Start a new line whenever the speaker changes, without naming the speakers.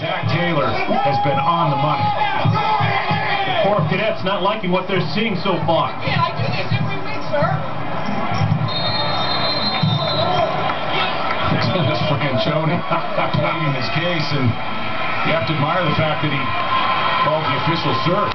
Zac Taylor has been on the money. The Corps cadets not liking what they're seeing so far.
Yeah, I do this every week, sir.
Dennis Franchione pleading his case, and you have to admire the fact that he called the official sir.